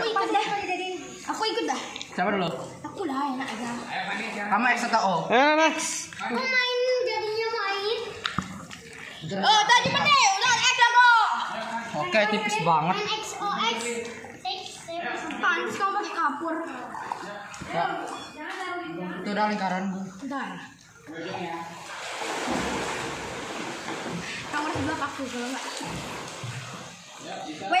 Aku ikut deh, Aku ikut dah. Siapa dulu? Aku lah enak aja. Kamu X atau O? Ya, next. Aku main jadinya main. Oh, tadi mana? Udah X aku. Oke, tipis banget. X O X. kamu pakai kapur. Ya. Itu udah lingkaran, Bu. Bentar. Ya? Kamu harus belakang aku kalau enggak. WK